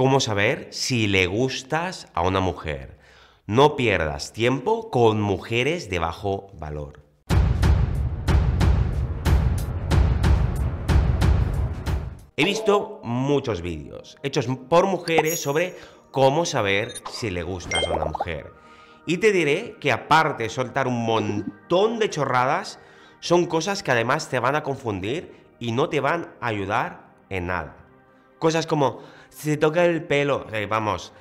cómo saber si le gustas a una mujer. No pierdas tiempo con mujeres de bajo valor. He visto muchos vídeos hechos por mujeres sobre cómo saber si le gustas a una mujer. Y te diré que aparte de soltar un montón de chorradas, son cosas que además te van a confundir y no te van a ayudar en nada. Cosas como, se toca el pelo, vamos,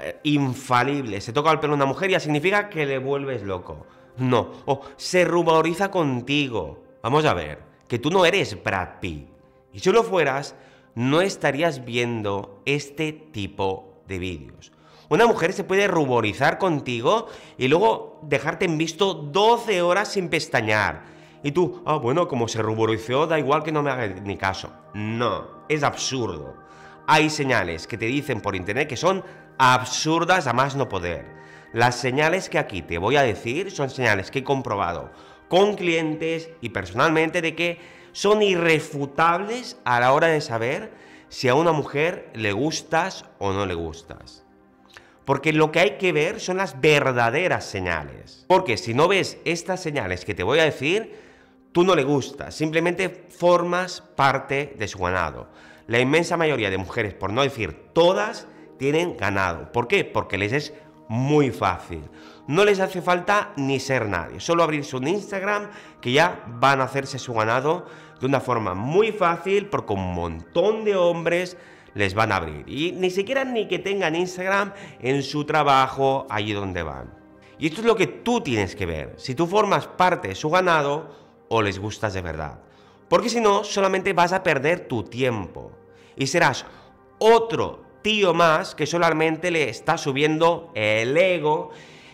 eh, infalible, se toca el pelo una mujer ya significa que le vuelves loco. No, o se ruboriza contigo. Vamos a ver, que tú no eres Brad Pitt. Y si lo fueras, no estarías viendo este tipo de vídeos. Una mujer se puede ruborizar contigo y luego dejarte en visto 12 horas sin pestañear. Y tú, ah, bueno, como se ruborizó, da igual que no me haga ni caso. No, es absurdo. Hay señales que te dicen por internet que son absurdas a más no poder. Las señales que aquí te voy a decir son señales que he comprobado con clientes y personalmente de que son irrefutables a la hora de saber si a una mujer le gustas o no le gustas. Porque lo que hay que ver son las verdaderas señales. Porque si no ves estas señales que te voy a decir, tú no le gustas, simplemente formas parte de su ganado. La inmensa mayoría de mujeres, por no decir todas, tienen ganado. ¿Por qué? Porque les es muy fácil. No les hace falta ni ser nadie, solo abrirse un Instagram que ya van a hacerse su ganado de una forma muy fácil porque un montón de hombres les van a abrir. Y ni siquiera ni que tengan Instagram en su trabajo, allí donde van. Y esto es lo que tú tienes que ver, si tú formas parte de su ganado o les gustas de verdad. Porque si no, solamente vas a perder tu tiempo. Y serás otro tío más que solamente le está subiendo el ego,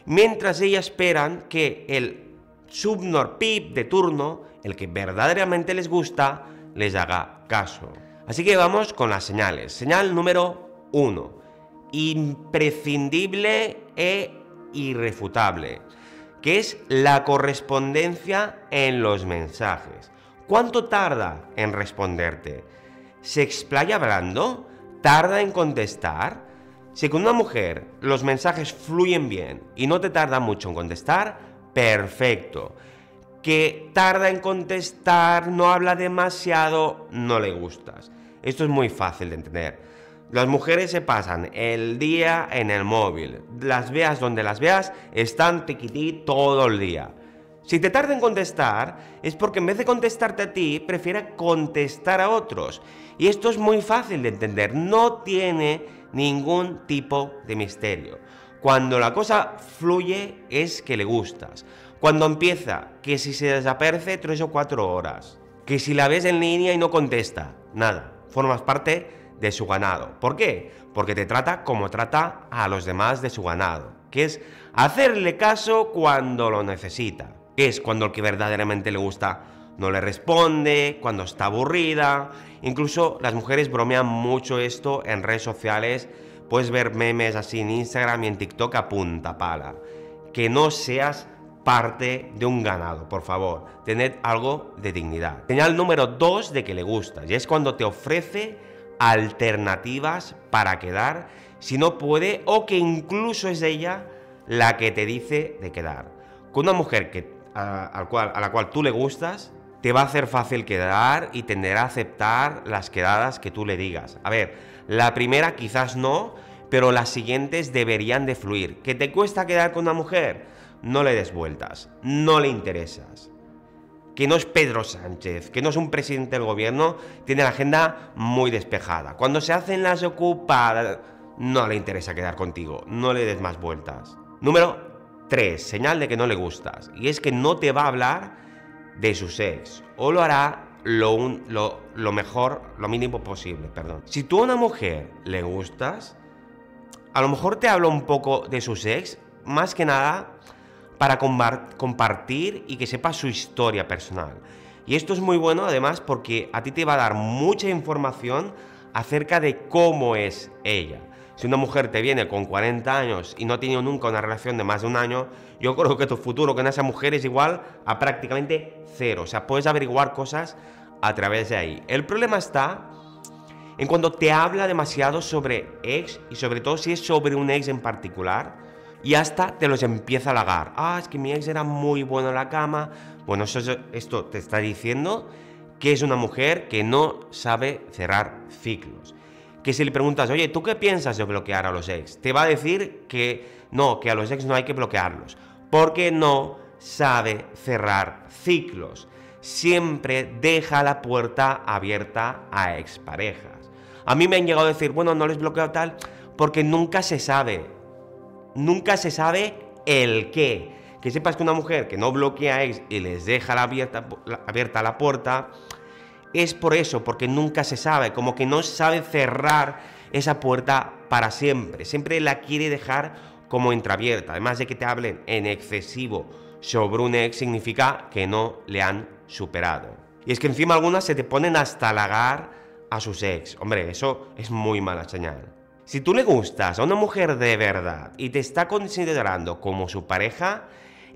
mientras ellas esperan que el subnor pip de turno, el que verdaderamente les gusta, les haga caso. Así que vamos con las señales. Señal número uno. Imprescindible e irrefutable. Que es la correspondencia en los mensajes. ¿Cuánto tarda en responderte? ¿Se explaya hablando? ¿Tarda en contestar? Si con una mujer los mensajes fluyen bien y no te tarda mucho en contestar, perfecto que tarda en contestar, no habla demasiado, no le gustas. Esto es muy fácil de entender. Las mujeres se pasan el día en el móvil. Las veas donde las veas, están tiquití todo el día. Si te tarda en contestar, es porque en vez de contestarte a ti, prefiere contestar a otros. Y esto es muy fácil de entender. No tiene ningún tipo de misterio. Cuando la cosa fluye es que le gustas. Cuando empieza, que si se desaparece tres o cuatro horas. Que si la ves en línea y no contesta, nada. Formas parte de su ganado. ¿Por qué? Porque te trata como trata a los demás de su ganado. Que es hacerle caso cuando lo necesita. Que es cuando el que verdaderamente le gusta no le responde, cuando está aburrida. Incluso las mujeres bromean mucho esto en redes sociales. Puedes ver memes así en Instagram y en TikTok a punta pala. Que no seas parte de un ganado, por favor. Tened algo de dignidad. Señal número dos de que le gustas, y es cuando te ofrece alternativas para quedar si no puede o que incluso es ella la que te dice de quedar. Con una mujer que, a, cual, a la cual tú le gustas, te va a hacer fácil quedar y tenderá a aceptar las quedadas que tú le digas. A ver, la primera quizás no, pero las siguientes deberían de fluir. ¿Que te cuesta quedar con una mujer? no le des vueltas, no le interesas. Que no es Pedro Sánchez, que no es un presidente del gobierno, tiene la agenda muy despejada. Cuando se hacen las ocupadas, no le interesa quedar contigo, no le des más vueltas. Número 3, señal de que no le gustas. Y es que no te va a hablar de su sex, o lo hará lo, lo, lo mejor, lo mínimo posible, perdón. Si tú a una mujer le gustas, a lo mejor te habla un poco de su sex, más que nada para compartir y que sepa su historia personal. Y esto es muy bueno además porque a ti te va a dar mucha información acerca de cómo es ella. Si una mujer te viene con 40 años y no ha tenido nunca una relación de más de un año, yo creo que tu futuro con esa mujer es igual a prácticamente cero. O sea, puedes averiguar cosas a través de ahí. El problema está En cuando te habla demasiado sobre ex y sobre todo si es sobre un ex en particular y hasta te los empieza a halagar. Ah, es que mi ex era muy bueno en la cama. Bueno, eso, esto te está diciendo que es una mujer que no sabe cerrar ciclos. Que si le preguntas, oye, ¿tú qué piensas de bloquear a los ex? Te va a decir que no, que a los ex no hay que bloquearlos. Porque no sabe cerrar ciclos. Siempre deja la puerta abierta a exparejas. A mí me han llegado a decir, bueno, no les bloqueo tal, porque nunca se sabe. Nunca se sabe el qué. Que sepas que una mujer que no bloquea ex y les deja abierta, abierta la puerta, es por eso, porque nunca se sabe, como que no sabe cerrar esa puerta para siempre. Siempre la quiere dejar como entreabierta. Además de que te hablen en excesivo sobre un ex, significa que no le han superado. Y es que encima algunas se te ponen hasta halagar a sus ex. Hombre, eso es muy mala señal. Si tú le gustas a una mujer de verdad y te está considerando como su pareja,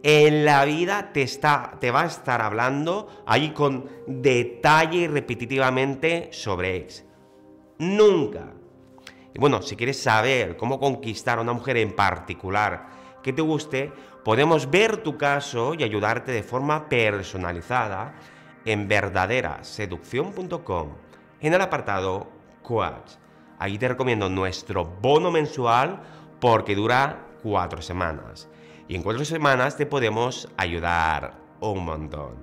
en la vida te, está, te va a estar hablando ahí con detalle y repetitivamente sobre ex. Nunca. Bueno, si quieres saber cómo conquistar a una mujer en particular que te guste, podemos ver tu caso y ayudarte de forma personalizada en verdaderaseducción.com en el apartado Coach. Ahí te recomiendo nuestro bono mensual porque dura cuatro semanas. En cuatro semanas te podemos ayudar un montón.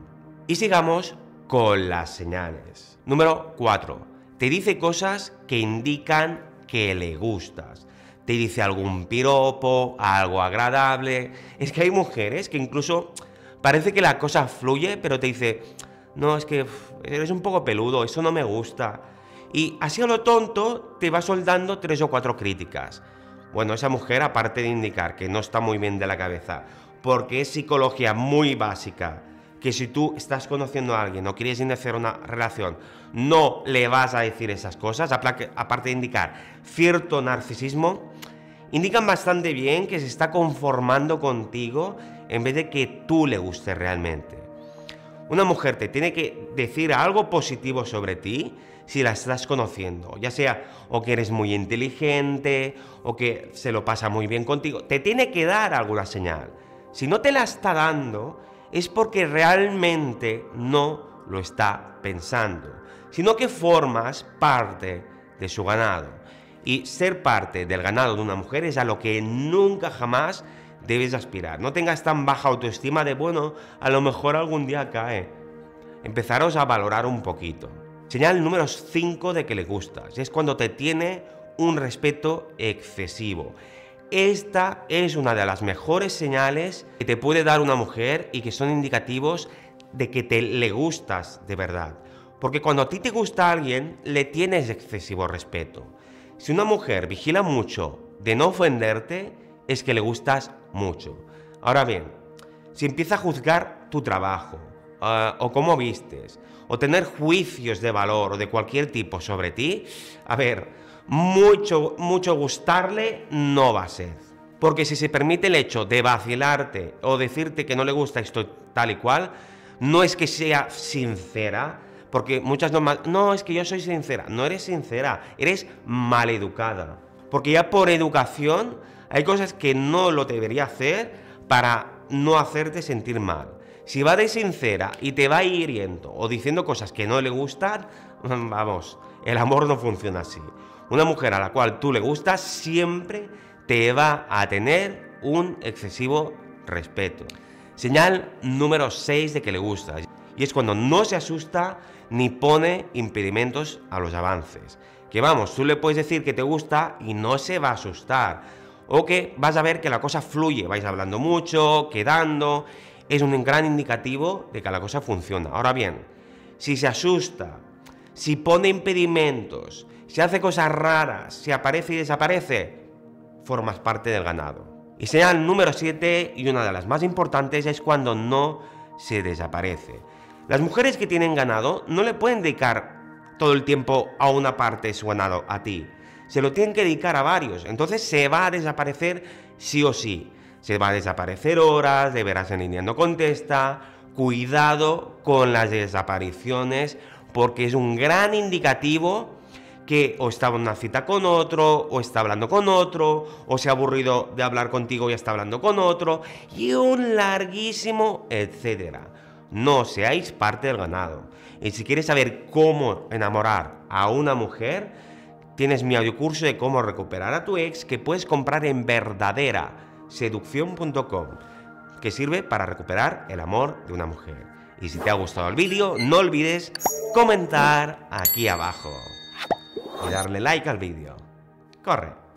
Y sigamos con las señales. Número 4. Te dice cosas que indican que le gustas. Te dice algún piropo, algo agradable. Es que hay mujeres que incluso parece que la cosa fluye, pero te dice, no, es que eres un poco peludo, eso no me gusta. Y así a lo tonto te va soldando tres o cuatro críticas. Bueno, esa mujer, aparte de indicar que no está muy bien de la cabeza, porque es psicología muy básica, que si tú estás conociendo a alguien o quieres iniciar una relación, no le vas a decir esas cosas, aparte de indicar cierto narcisismo, indican bastante bien que se está conformando contigo en vez de que tú le gustes realmente. Una mujer te tiene que decir algo positivo sobre ti si la estás conociendo, ya sea o que eres muy inteligente o que se lo pasa muy bien contigo, te tiene que dar alguna señal. Si no te la está dando, es porque realmente no lo está pensando, sino que formas parte de su ganado. Y ser parte del ganado de una mujer es a lo que nunca jamás debes aspirar. No tengas tan baja autoestima de, bueno, a lo mejor algún día cae. Empezaros a valorar un poquito. Señal número 5 de que le gustas. Es cuando te tiene un respeto excesivo. Esta es una de las mejores señales que te puede dar una mujer y que son indicativos de que te le gustas de verdad. Porque cuando a ti te gusta alguien, le tienes excesivo respeto. Si una mujer vigila mucho de no ofenderte, es que le gustas mucho. Ahora bien, si empieza a juzgar tu trabajo, uh, o cómo vistes, o tener juicios de valor o de cualquier tipo sobre ti, a ver, mucho, mucho gustarle no va a ser. Porque si se permite el hecho de vacilarte o decirte que no le gusta esto tal y cual, no es que sea sincera, porque muchas normas, no, es que yo soy sincera, no eres sincera, eres maleducada. Porque ya por educación hay cosas que no lo debería hacer para no hacerte sentir mal. Si va de sincera y te va hiriendo o diciendo cosas que no le gustan, vamos, el amor no funciona así. Una mujer a la cual tú le gustas siempre te va a tener un excesivo respeto. Señal número 6 de que le gustas. Y es cuando no se asusta ni pone impedimentos a los avances. Que vamos, tú le puedes decir que te gusta y no se va a asustar. O que vas a ver que la cosa fluye, vais hablando mucho, quedando, es un gran indicativo de que la cosa funciona. Ahora bien, si se asusta, si pone impedimentos, si hace cosas raras, si aparece y desaparece, formas parte del ganado. Y señal número 7 y una de las más importantes es cuando no se desaparece. Las mujeres que tienen ganado no le pueden dedicar todo el tiempo a una parte de su ganado, a ti. Se lo tienen que dedicar a varios. Entonces se va a desaparecer sí o sí se va a desaparecer horas, de veras en línea no contesta, cuidado con las desapariciones porque es un gran indicativo que o estaba en una cita con otro, o está hablando con otro, o se ha aburrido de hablar contigo y está hablando con otro, y un larguísimo etcétera. No seáis parte del ganado. Y si quieres saber cómo enamorar a una mujer, tienes mi audiocurso de cómo recuperar a tu ex que puedes comprar en verdaderaseducción.com, que sirve para recuperar el amor de una mujer. Y si te ha gustado el vídeo, no olvides comentar aquí abajo y darle like al vídeo. ¡Corre!